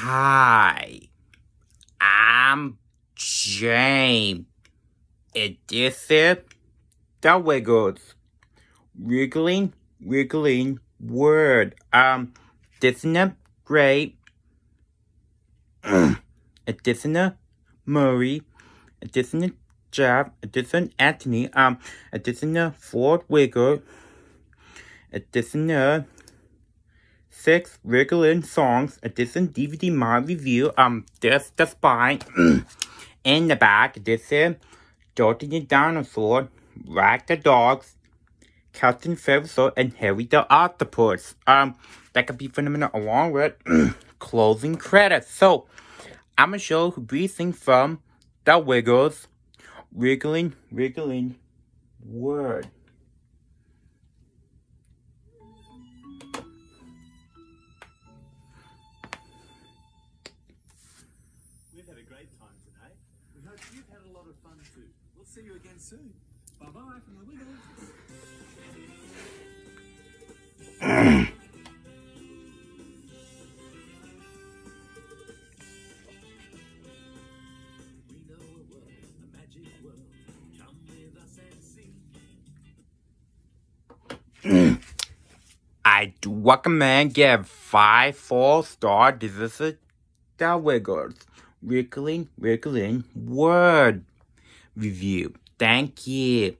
Hi, I'm James. It is it the Wiggles. Wiggling, wiggling word. Um, this is a great. isn't a Murray. It isn't a Jeff. It isn't Anthony. Um, it isn't a Ford Wiggle. It isn't a six Wriggling songs, a distant DVD mod review. Um, this the spine. In the back, this is Dorothy the Dinosaur, Rack the Dogs, Captain Feathersword, and Harry the Octopus. Um, that could be phenomenal along with closing credits. So, I'm gonna show breathing from the Wiggles, Wiggling, Wiggling Word. Great time today. We hope you've had a lot of fun too. We'll see you again soon. Bye bye from the Wiggles. We know a world, a magic world. Come with us and see. I do recommend give five four star. This is a the Wiggles Wiggling Wiggling Word review. Thank you.